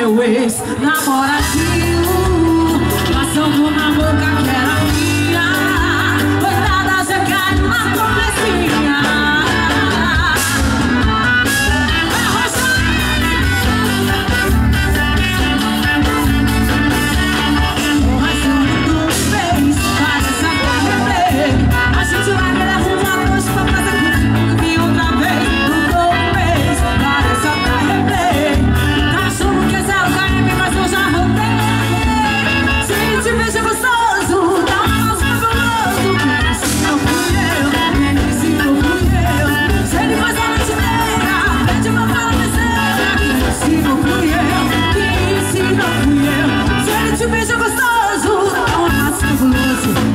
meu ex-namoradinho Passando na boca que era beijo gostoso, um abraço gostoso.